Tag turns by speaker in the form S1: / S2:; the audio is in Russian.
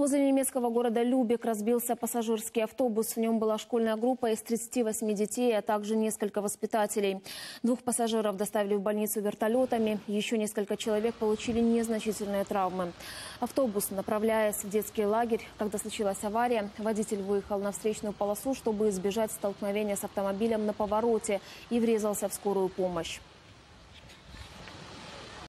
S1: Возле немецкого города Любек разбился пассажирский автобус. В нем была школьная группа из 38 детей, а также несколько воспитателей. Двух пассажиров доставили в больницу вертолетами. Еще несколько человек получили незначительные травмы. Автобус, направляясь в детский лагерь, когда случилась авария, водитель выехал на встречную полосу, чтобы избежать столкновения с автомобилем на повороте и врезался в скорую помощь.